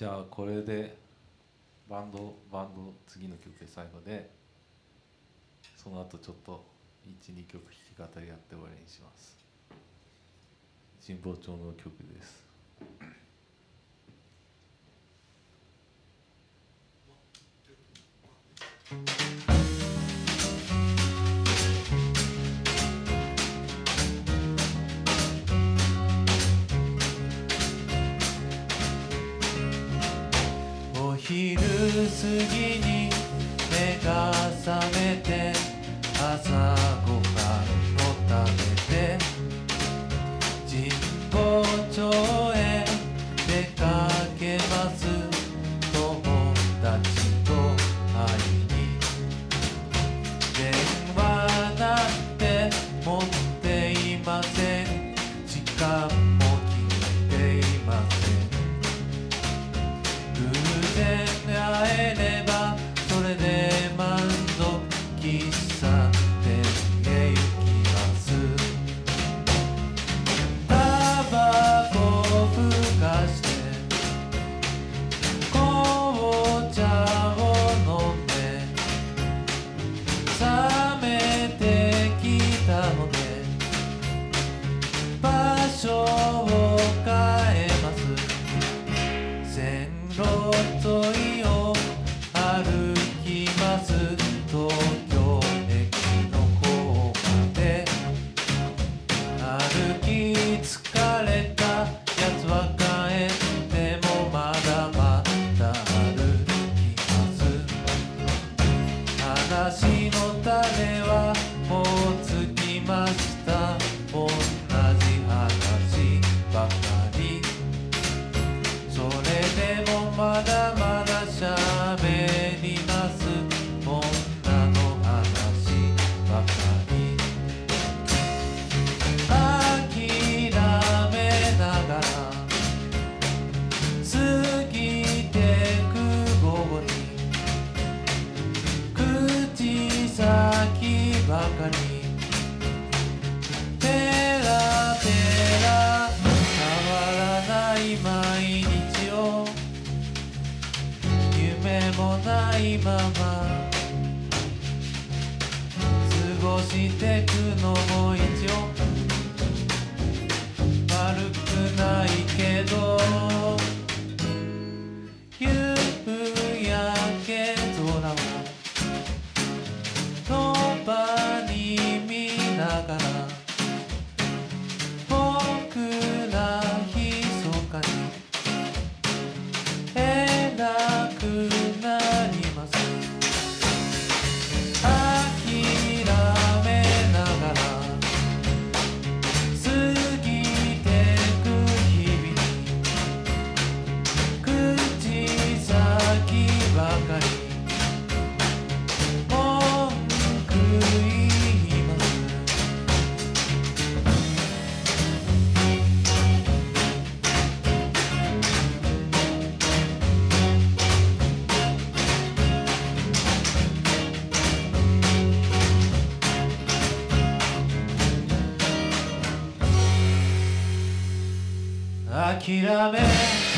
じゃあこれでバンドバンド次の曲で最後でその後ちょっと12曲弾き語りやって終わりにします。神保町の曲です。過ぎに目が覚めて朝ごした。同じ話ばかり。それでもまだまだしゃべります。女の話ばかり。諦めながら過ぎてく午後に。口先ばかり。ないまま過ごしてくのも一応悪くないけど夕焼け空をそばに見ながら諦め